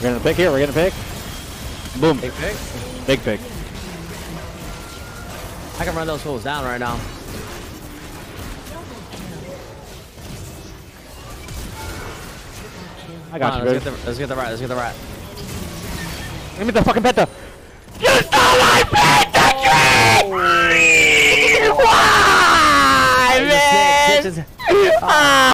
We're getting a pick here. We're getting a pick. Boom. Big pick. Big pick. I can run those fools down right now. I got on, you, let's get, the, let's get the rat. Let's get the rat. Give me the fucking penta. You stole my penta, oh. Why, man?